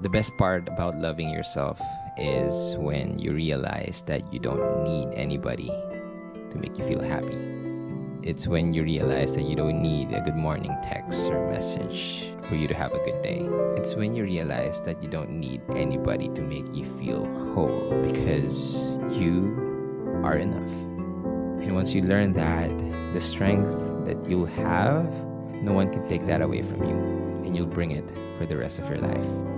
The best part about loving yourself is when you realize that you don't need anybody to make you feel happy. It's when you realize that you don't need a good morning text or message for you to have a good day. It's when you realize that you don't need anybody to make you feel whole because you are enough. And once you learn that, the strength that you'll have, no one can take that away from you, and you'll bring it for the rest of your life.